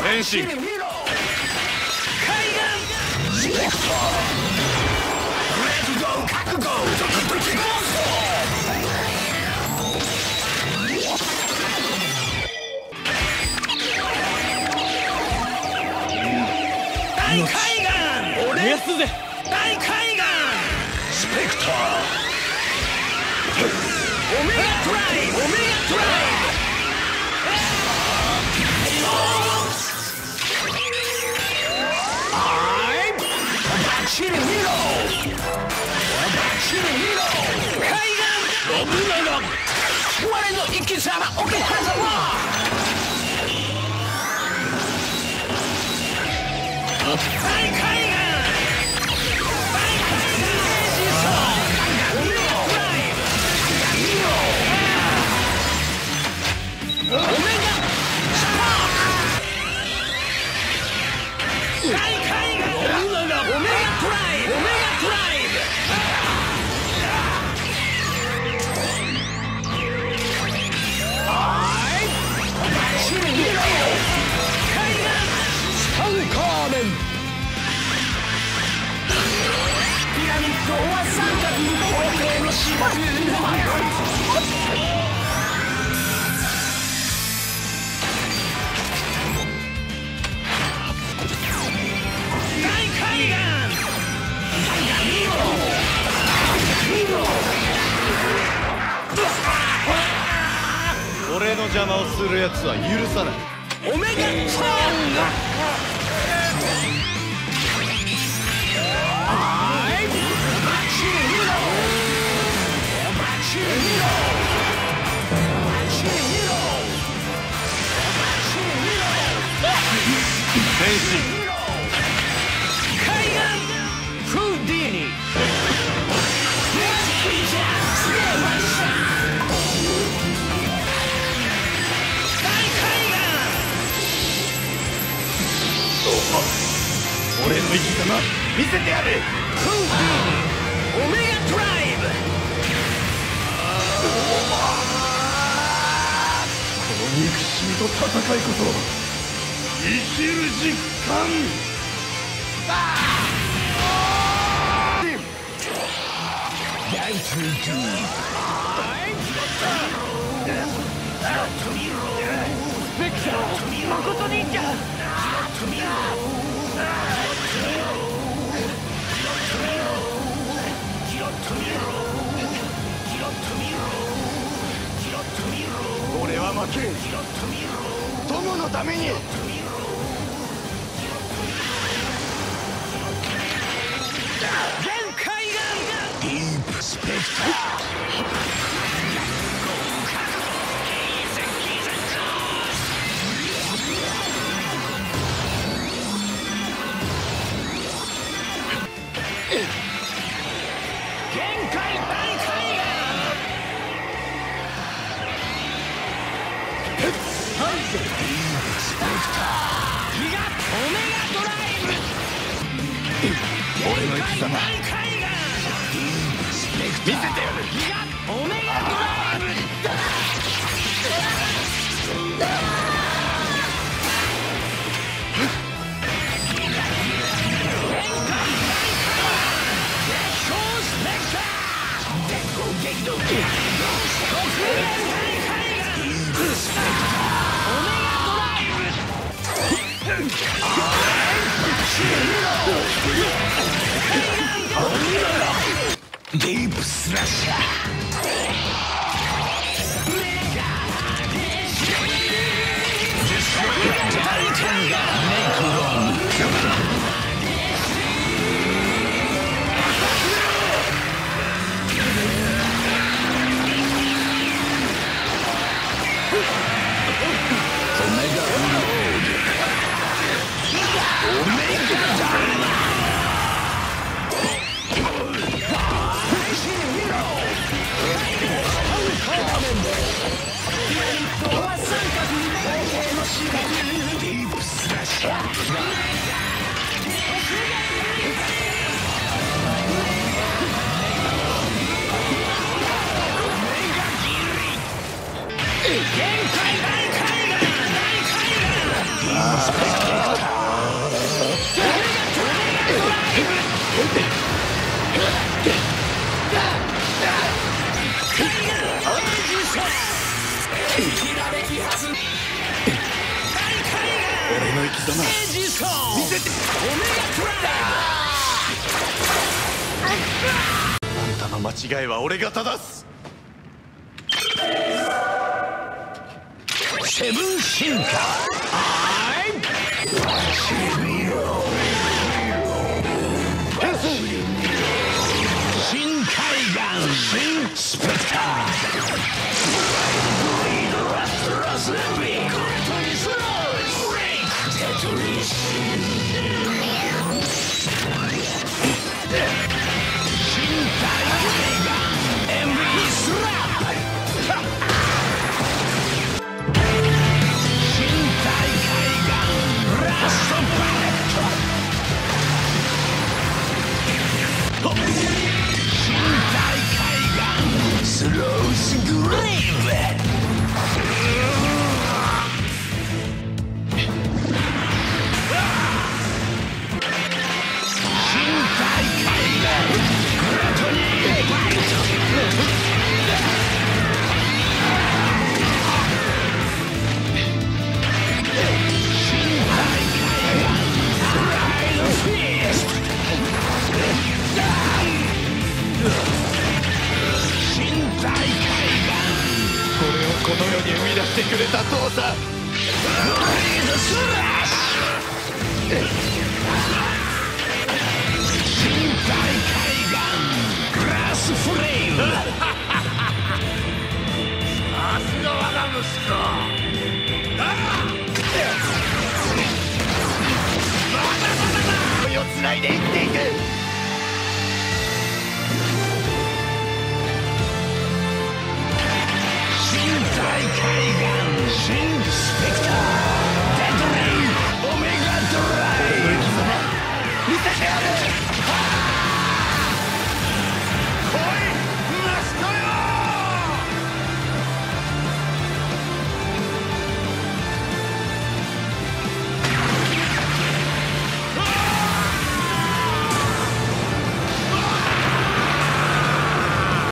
変身。海岸スペクターレッツゴー覚悟ゾクゾクモンス大海岸燃やすぜ。大海岸。スペクター。オメガトライブオメガトライバッチリ見ろバッチリ見ろブ海岸信長我の生き様桶狭大海岸大海岸エジソンオメガトライブオメガスパークトライブチリ見ろ海岸スタンカーメンピラミッドは三角皇帝の芝大俺の邪魔をする奴は許さない。オメガトーン変俺の生き様見せてやる。オメガトライブ。この憎しみと戦いこそ生きる実感。大トゥートゥ誠忍者俺は負けん。友のために。全海岸ディープスペクタ限の生き様。見せてやる。ギガオメガトライブ。ー敵だれきはず俺の生き様見せて。オメガトライあんたの間違いは俺が正す。セブンアイ新海岸新スペクター。この世に生み出してくれた父さん。グラスフレーム